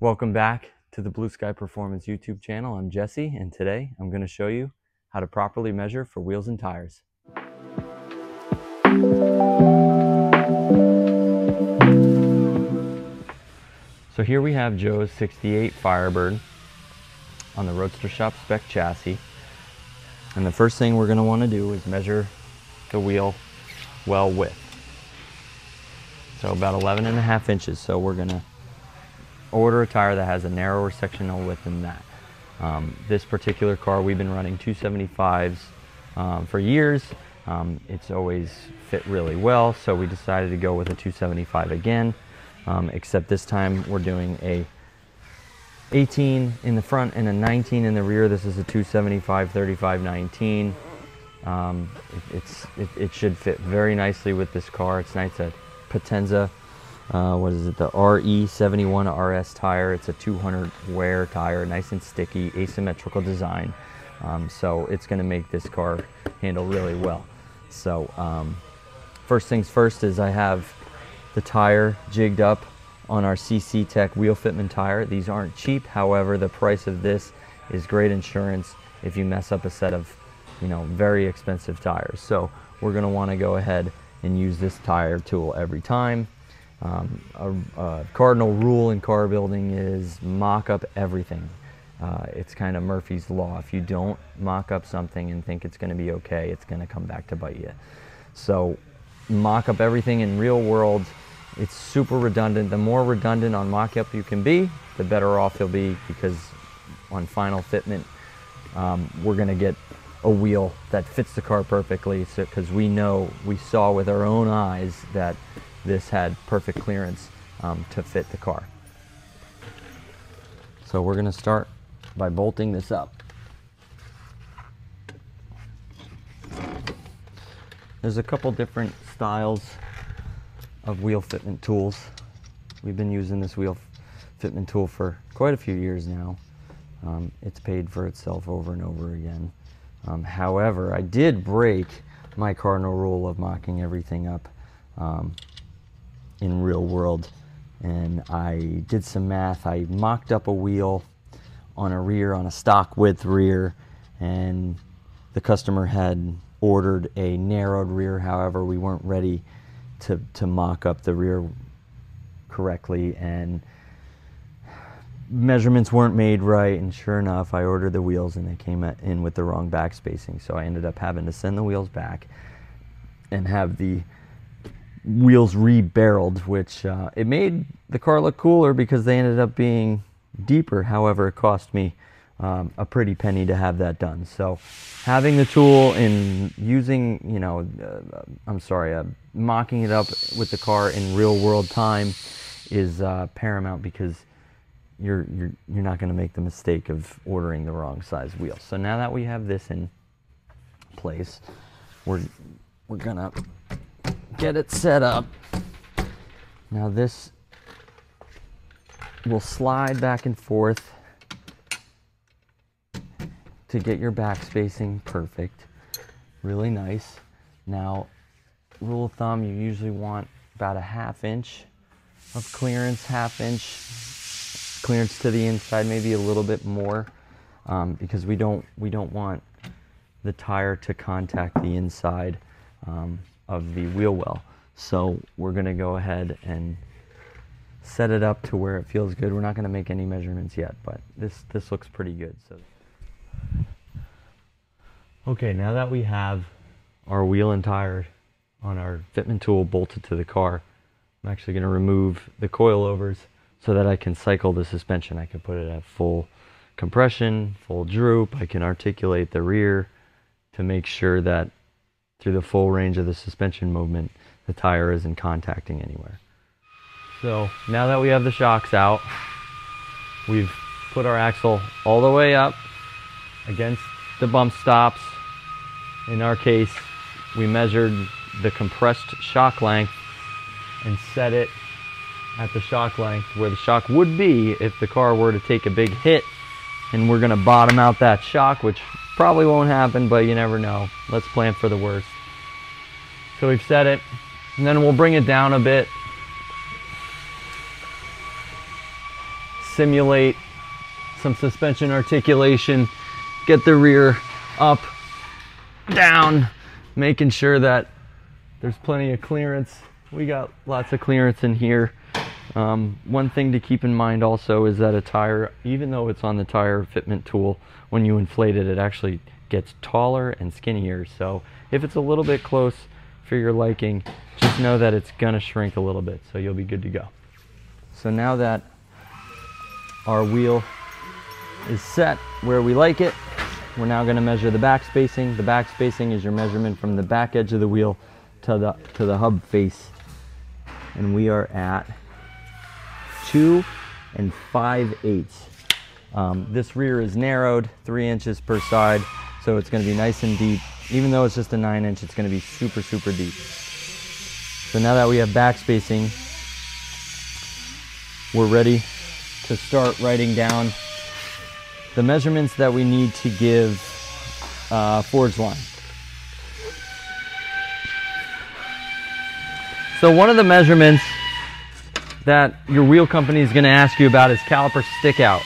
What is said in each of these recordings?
Welcome back to the Blue Sky Performance YouTube channel. I'm Jesse, and today I'm going to show you how to properly measure for wheels and tires. So here we have Joe's 68 Firebird on the Roadster Shop spec chassis. And the first thing we're going to want to do is measure the wheel well width. So about 11 and a half inches. So we're going to order a tire that has a narrower sectional width than that. Um, this particular car, we've been running 275s um, for years. Um, it's always fit really well, so we decided to go with a 275 again, um, except this time we're doing a 18 in the front and a 19 in the rear. This is a 275 35 19. Um, it, it, it, should fit very nicely with this car. It's nice at Potenza uh, what is it, the RE71 RS tire. It's a 200 wear tire, nice and sticky, asymmetrical design. Um, so it's going to make this car handle really well. So um, first things first is I have the tire jigged up on our CC Tech wheel fitment tire. These aren't cheap, however, the price of this is great insurance if you mess up a set of, you know, very expensive tires. So we're going to want to go ahead and use this tire tool every time. Um, a, a, cardinal rule in car building is mock up everything. Uh, it's kind of Murphy's Law. If you don't mock up something and think it's going to be okay, it's going to come back to bite you. So mock up everything in real world. It's super redundant. The more redundant on mock up you can be, the better off you'll be because on final fitment, um, we're going to get a wheel that fits the car perfectly because so, we know, we saw with our own eyes that this had perfect clearance um, to fit the car. So we're going to start by bolting this up. There's a couple different styles of wheel fitment tools. We've been using this wheel fitment tool for quite a few years now. Um, it's paid for itself over and over again. Um, however, I did break my cardinal rule of mocking everything up um, in real world. And I did some math. I mocked up a wheel on a rear, on a stock width rear, and the customer had ordered a narrowed rear. However, we weren't ready to, to mock up the rear correctly, and measurements weren't made right. And sure enough, I ordered the wheels, and they came in with the wrong back spacing. So I ended up having to send the wheels back and have the wheels re-barreled, which uh, it made the car look cooler because they ended up being deeper. However, it cost me um, a pretty penny to have that done. So having the tool and using, you know, uh, I'm sorry, uh, mocking it up with the car in real world time is uh, paramount because you're, you're, you're not going to make the mistake of ordering the wrong size wheel. So now that we have this in place, we're, we're going to get it set up. Now this will slide back and forth to get your back spacing perfect. Really nice. Now, rule of thumb, you usually want about a half inch of clearance, half inch clearance to the inside, maybe a little bit more, um, because we don't we don't want the tire to contact the inside. Um, of the wheel well. So we're going to go ahead and set it up to where it feels good. We're not going to make any measurements yet, but this, this looks pretty good. So, Okay, now that we have our wheel and tire on our fitment tool bolted to the car, I'm actually going to remove the coilovers so that I can cycle the suspension. I can put it at full compression, full droop. I can articulate the rear to make sure that through the full range of the suspension movement, the tire isn't contacting anywhere. So now that we have the shocks out, we've put our axle all the way up against the bump stops. In our case, we measured the compressed shock length and set it at the shock length where the shock would be if the car were to take a big hit and we're going to bottom out that shock which Probably won't happen, but you never know. Let's plan for the worst. So we've set it, and then we'll bring it down a bit. simulate some suspension articulation, get the rear up, down, making sure that there's plenty of clearance. We got lots of clearance in here. Um, one thing to keep in mind also is that a tire, even though it's on the tire fitment tool, when you inflate it, it actually gets taller and skinnier. So if it's a little bit close for your liking, just know that it's gonna shrink a little bit, so you'll be good to go. So now that our wheel is set where we like it, we're now gonna measure the back spacing. The back spacing is your measurement from the back edge of the wheel to the, to the hub face. And we are at two and five eighths. Um, this rear is narrowed, three inches per side, so it's gonna be nice and deep. Even though it's just a nine inch, it's gonna be super, super deep. So now that we have back spacing, we're ready to start writing down the measurements that we need to give uh, Forgeline. So one of the measurements that your wheel company is going to ask you about is caliper stick out.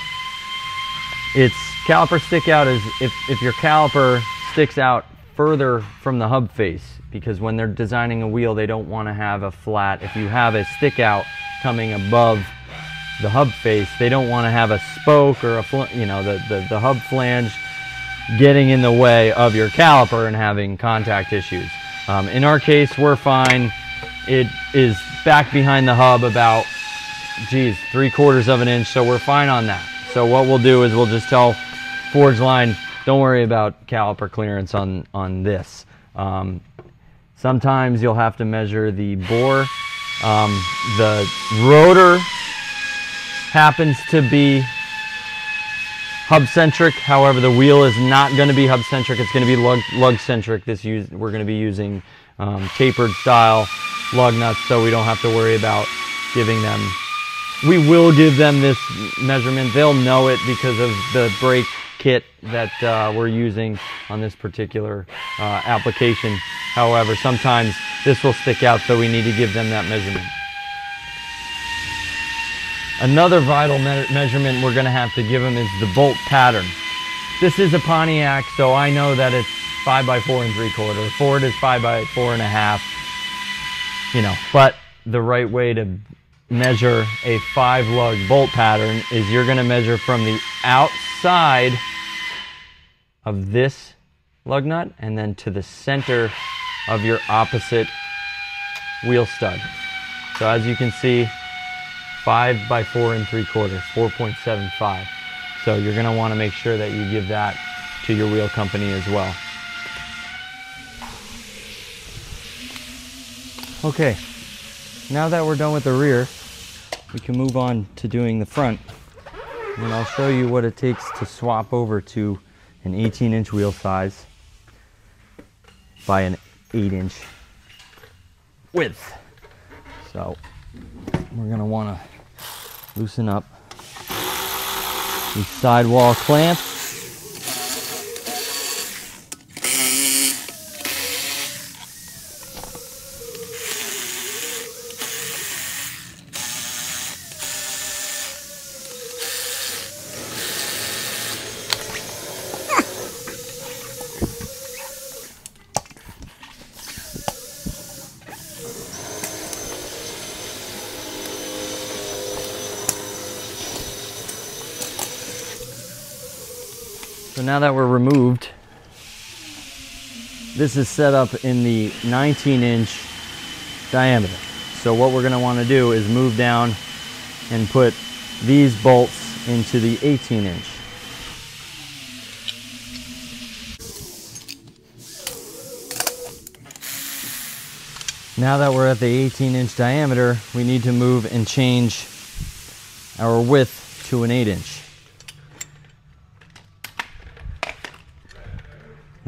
It's caliper stick out is if, if your caliper sticks out further from the hub face because when they're designing a wheel they don't want to have a flat if you have a stick out coming above the hub face they don't want to have a spoke or a you know the, the, the hub flange getting in the way of your caliper and having contact issues um, in our case we're fine it is back behind the hub about geez three quarters of an inch so we're fine on that so what we'll do is we'll just tell Forgeline, don't worry about caliper clearance on, on this. Um, sometimes you'll have to measure the bore. Um, the rotor happens to be hub centric. However, the wheel is not going to be hub centric. It's going to be lug, lug centric. This we're going to be using um, tapered style lug nuts, so we don't have to worry about giving them. We will give them this measurement. They'll know it because of the brake kit that uh, we're using on this particular uh, application. However, sometimes this will stick out, so we need to give them that measurement. Another vital me measurement we're going to have to give them is the bolt pattern. This is a Pontiac, so I know that it's 5 by 4 and 3 quarter. Ford is 5 by 4 and a half. You know, but the right way to measure a 5 lug bolt pattern is you're going to measure from the outside of this lug nut and then to the center of your opposite wheel stud. So as you can see, five by four and three quarters, 4.75. So you're gonna wanna make sure that you give that to your wheel company as well. Okay, now that we're done with the rear, we can move on to doing the front. And I'll show you what it takes to swap over to an 18 inch wheel size by an 8 inch width. So we're going to want to loosen up these sidewall clamps now that we're removed, this is set up in the 19 inch diameter. So what we're gonna wanna do is move down and put these bolts into the 18 inch. Now that we're at the 18 inch diameter, we need to move and change our width to an 8 inch.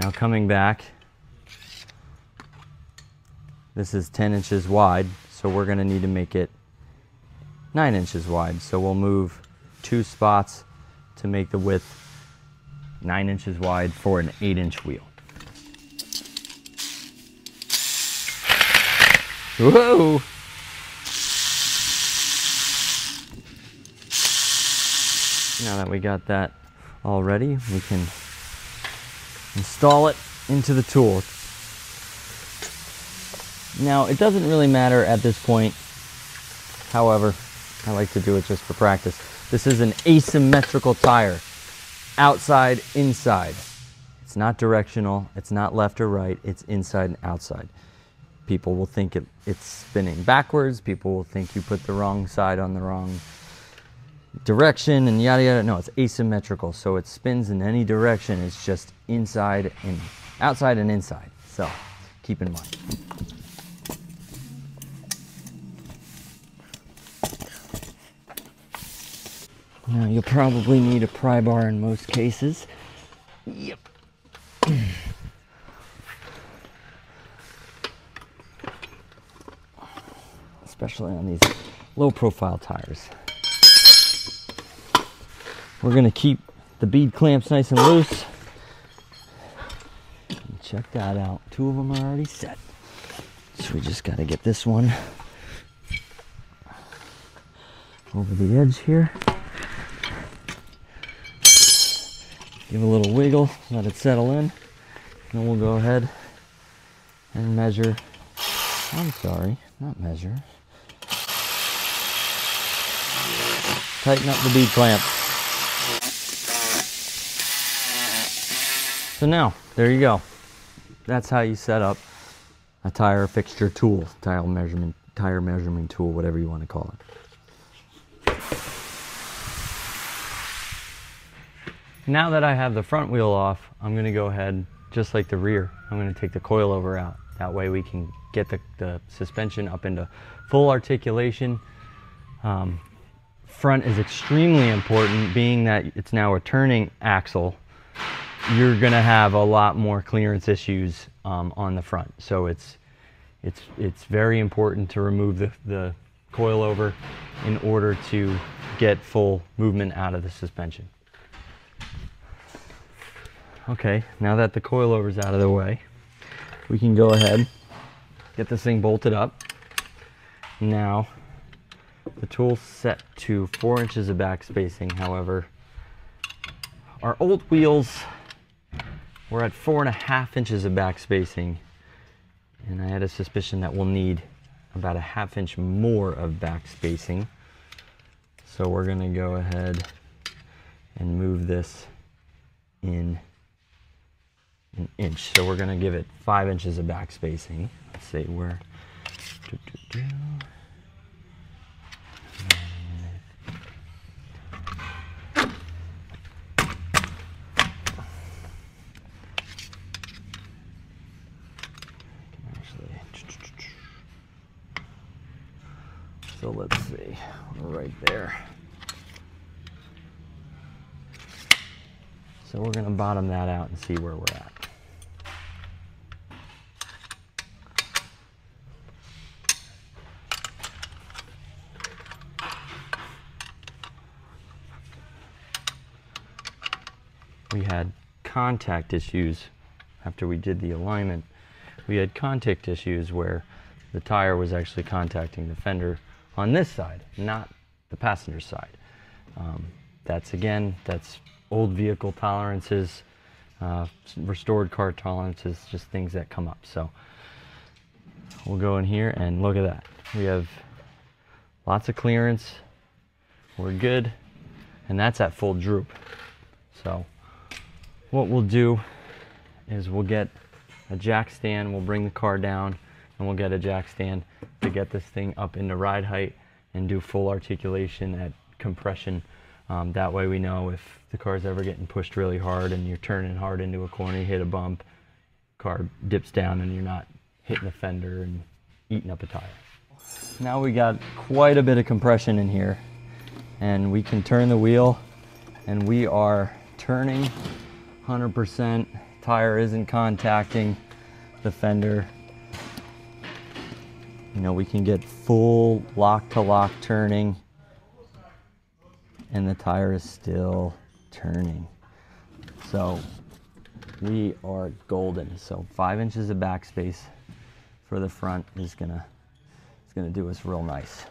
Now coming back, this is 10 inches wide, so we're gonna need to make it nine inches wide. So we'll move two spots to make the width nine inches wide for an eight inch wheel. Whoa! Now that we got that all ready, we can install it into the tool. Now, it doesn't really matter at this point. However, I like to do it just for practice. This is an asymmetrical tire, outside, inside. It's not directional, it's not left or right, it's inside and outside. People will think it, it's spinning backwards, people will think you put the wrong side on the wrong direction and yada yada. No, it's asymmetrical, so it spins in any direction. It's just inside and outside and inside. So keep in mind. Now you'll probably need a pry bar in most cases. Yep. Especially on these low profile tires. We're gonna keep the bead clamps nice and loose. Check that out. Two of them are already set. So we just gotta get this one over the edge here. Give a little wiggle, let it settle in. Then we'll go ahead and measure. I'm sorry, not measure. Tighten up the bead clamp. So now, there you go. That's how you set up a tire fixture tool, tire measurement, tire measurement tool, whatever you want to call it. Now that I have the front wheel off, I'm going to go ahead, just like the rear, I'm going to take the coilover out. That way we can get the, the suspension up into full articulation. Um, front is extremely important, being that it's now a turning axle you're going to have a lot more clearance issues um, on the front. So it's it's it's very important to remove the, the coilover in order to get full movement out of the suspension. Okay, now that the coilover is out of the way, we can go ahead, get this thing bolted up. Now, the tool's set to four inches of back spacing. However, our old wheels we're at four and a half inches of back spacing, and I had a suspicion that we'll need about a half inch more of back spacing. So we're gonna go ahead and move this in an inch. So we're gonna give it five inches of back spacing. Let's see, where. Doo -doo -doo. So let's see, right there. So we're gonna bottom that out and see where we're at. We had contact issues after we did the alignment. We had contact issues where the tire was actually contacting the fender on this side, not the passenger side. Um, that's again, that's old vehicle tolerances, uh, restored car tolerances, just things that come up. So we'll go in here and look at that. We have lots of clearance. We're good. And that's at full droop. So what we'll do is we'll get a jack stand. We'll bring the car down and we'll get a jack stand to get this thing up into ride height and do full articulation at compression. Um, that way we know if the car's ever getting pushed really hard and you're turning hard into a corner, you hit a bump, car dips down and you're not hitting the fender and eating up a tire. Now we got quite a bit of compression in here and we can turn the wheel and we are turning 100%. Tire isn't contacting the fender you know, we can get full lock to lock turning and the tire is still turning. So we are golden. So five inches of backspace for the front is gonna, is gonna do us real nice.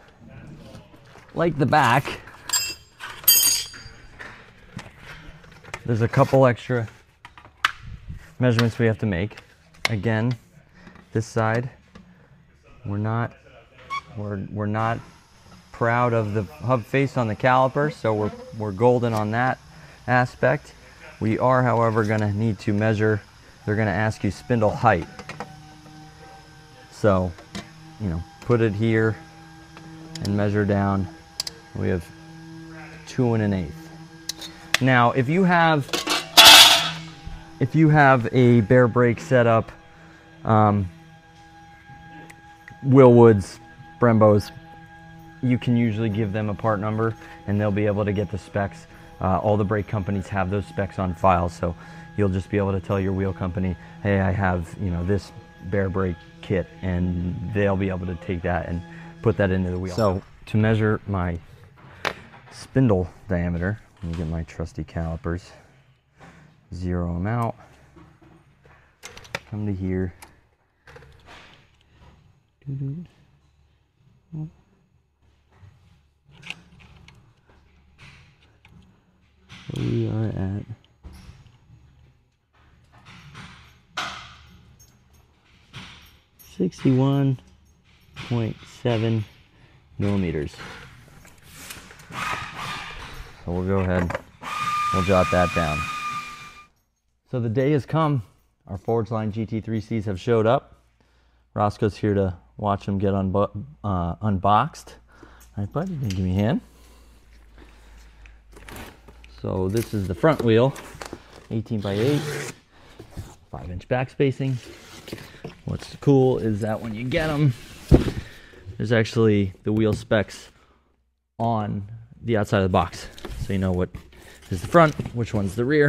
Like the back, there's a couple extra measurements we have to make. Again, this side, we're not, we're, we're not proud of the hub face on the caliper, so we're, we're golden on that aspect. We are, however, gonna need to measure, they're gonna ask you spindle height. So, you know, put it here and measure down. We have two and an eighth. Now, if you have if you have a Baer brake setup, um, Wilwoods, Brembos, you can usually give them a part number and they'll be able to get the specs. Uh, all the brake companies have those specs on file, so you'll just be able to tell your wheel company, hey, I have you know this Baer brake kit, and they'll be able to take that and put that into the wheel. So to measure my spindle diameter, let me get my trusty calipers, zero them out, come to here, we are at sixty-one point seven millimeters. So we'll go ahead, we'll jot that down. So the day has come. Our Forgeline GT3Cs have showed up. Roscoe's here to watch them get unbo uh, unboxed. All right, bud, you can give me a hand. So this is the front wheel, 18 by 8, 5 inch back spacing. What's cool is that when you get them, there's actually the wheel specs on the outside of the box. So you know what is the front, which one's the rear.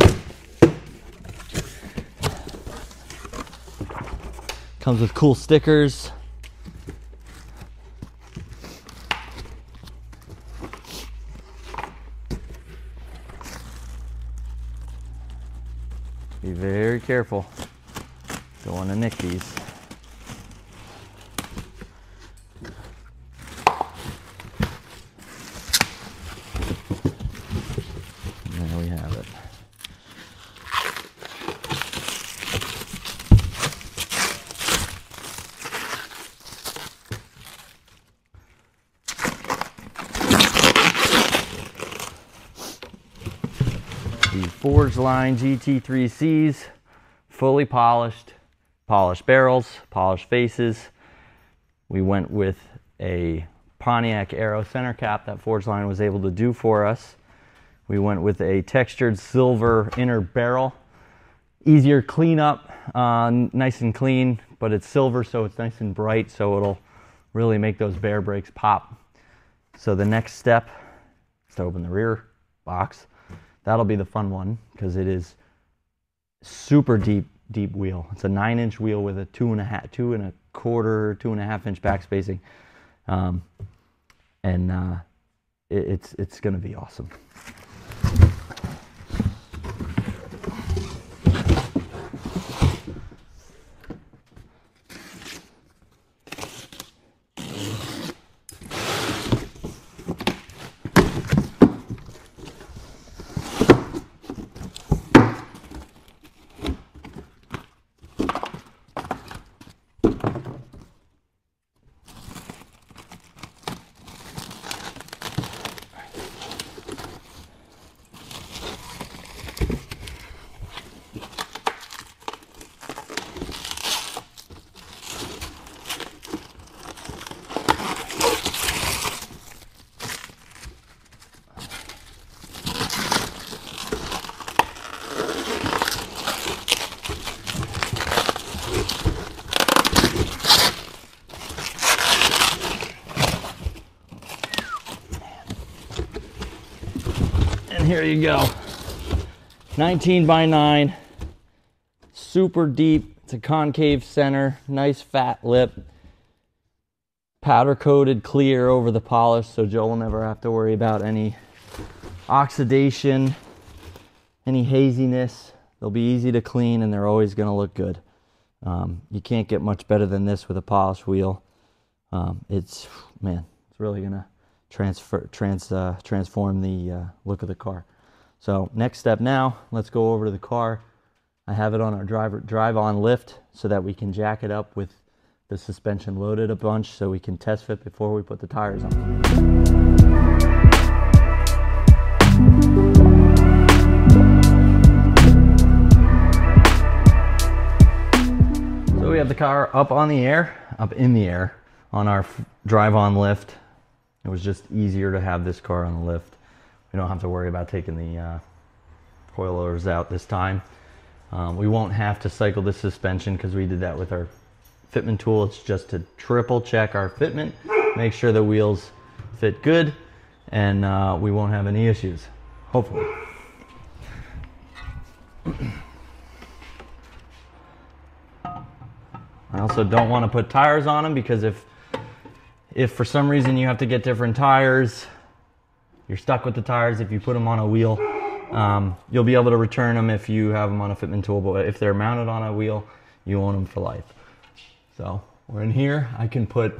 Comes with cool stickers. Be very careful. Don't want to nick these. There we have it. the Forgeline GT3Cs, fully polished, polished barrels, polished faces. We went with a Pontiac Aero center cap that Forgeline was able to do for us. We went with a textured silver inner barrel. Easier cleanup, uh, nice and clean, but it's silver, so it's nice and bright, so it'll really make those Baer brakes pop. So the next step is to open the rear box. That'll be the fun one because it is super deep, deep wheel. It's a nine inch wheel with a two and a half, two and a quarter, two and a half inch back spacing. Um, and uh, it, it's, it's going to be awesome. And here you go. 19 by 9. Super deep. It's a concave center. Nice fat lip. Powder coated clear over the polish so Joe will never have to worry about any oxidation, any haziness. They'll be easy to clean and they're always going to look good. Um, you can't get much better than this with a polished wheel. Um, it's, man, it's really going to transfer trans uh, transform the uh, look of the car. So next step now, let's go over to the car. I have it on our driver drive on lift so that we can jack it up with the suspension loaded a bunch so we can test fit before we put the tires on. So we have the car up on the air, up in the air on our drive on lift. It was just easier to have this car on the lift. We don't have to worry about taking the uh, coilovers out this time. Um, we won't have to cycle the suspension because we did that with our fitment tool. It's just to triple check our fitment, make sure the wheels fit good, and uh, we won't have any issues, hopefully. I also don't want to put tires on them because if if for some reason you have to get different tires, you're stuck with the tires. If you put them on a wheel, um, you'll be able to return them if you have them on a fitment tool. But if they're mounted on a wheel, you own them for life. So we're in here. I can put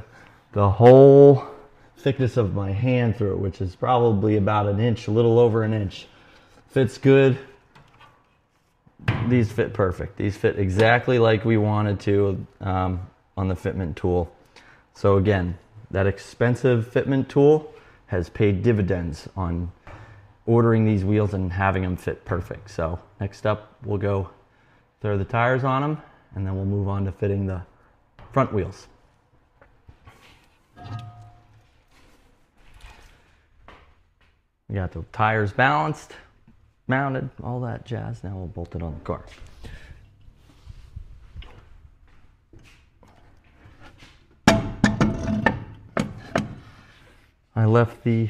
the whole thickness of my hand through it, which is probably about an inch, a little over an inch. Fits good. These fit perfect. These fit exactly like we wanted to um, on the fitment tool. So again, that expensive fitment tool has paid dividends on ordering these wheels and having them fit perfect. So next up, we'll go throw the tires on them and then we'll move on to fitting the front wheels. We got the tires balanced, mounted, all that jazz. Now we'll bolt it on the car. I left the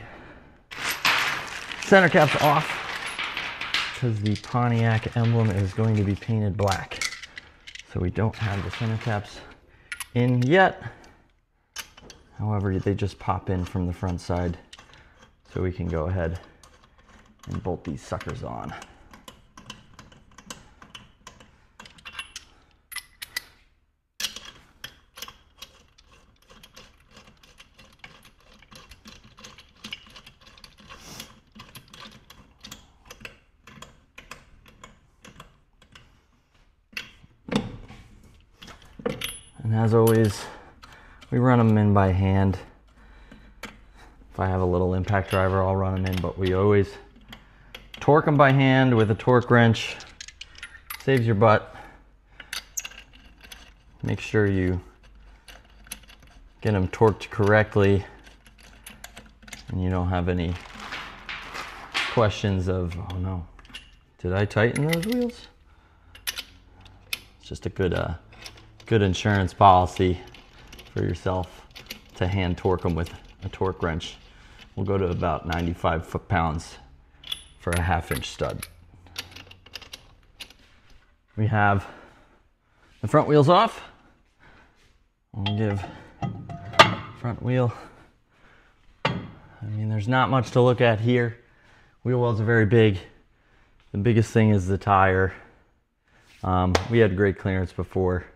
center caps off because the Pontiac emblem is going to be painted black. So we don't have the center caps in yet. However, they just pop in from the front side. So we can go ahead and bolt these suckers on. As always, we run them in by hand. If I have a little impact driver, I'll run them in, but we always torque them by hand with a torque wrench. Saves your butt. Make sure you get them torqued correctly and you don't have any questions of, oh no, did I tighten those wheels? It's just a good, uh, good insurance policy for yourself to hand torque them with a torque wrench. We'll go to about 95 foot pounds for a half inch stud. We have the front wheels off. We'll give front wheel. I mean, there's not much to look at here. Wheel wells are very big. The biggest thing is the tire. Um, we had great clearance before,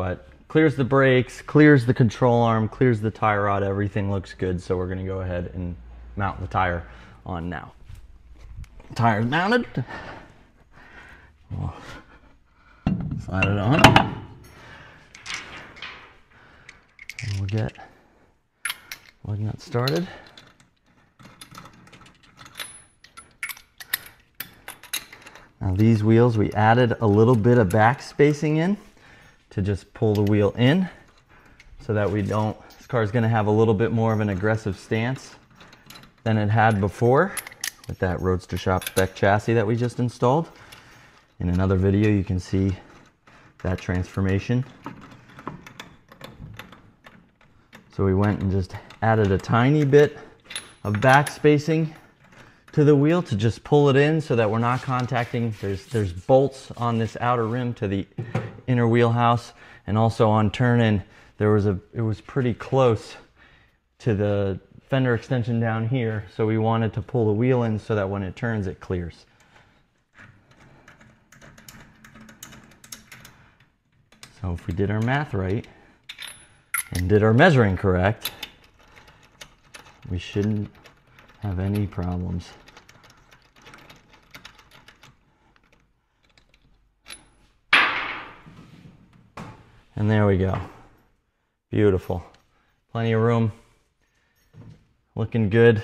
but clears the brakes, clears the control arm, clears the tie rod, everything looks good. So we're gonna go ahead and mount the tire on now. Tire's mounted. We'll slide it on. And we'll get lug nut started. Now these wheels, we added a little bit of back spacing in to just pull the wheel in so that we don't, this car is gonna have a little bit more of an aggressive stance than it had before with that Roadster Shop spec chassis that we just installed. In another video, you can see that transformation. So we went and just added a tiny bit of back spacing to the wheel to just pull it in so that we're not contacting, there's, there's bolts on this outer rim to the inner wheelhouse and also on turn in, there was a, it was pretty close to the fender extension down here. So we wanted to pull the wheel in so that when it turns, it clears. So if we did our math right and did our measuring correct, we shouldn't have any problems And there we go. Beautiful. Plenty of room. Looking good.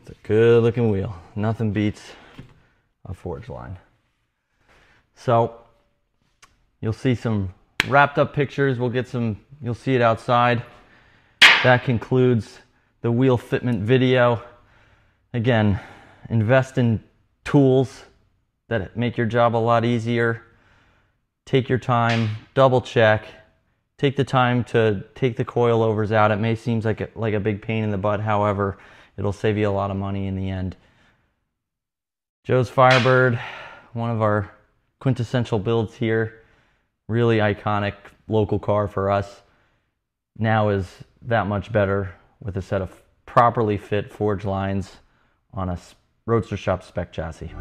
It's a good looking wheel. Nothing beats a Forgeline. So you'll see some wrapped up pictures. We'll get some, you'll see it outside. That concludes the wheel fitment video. Again, invest in tools that make your job a lot easier. Take your time, double check, take the time to take the coilovers out. It may seem like a, like a big pain in the butt, however, it'll save you a lot of money in the end. Joe's Firebird, one of our quintessential builds here. Really iconic local car for us. Now is that much better with a set of properly fit Forgelines on a Roadster Shop spec chassis.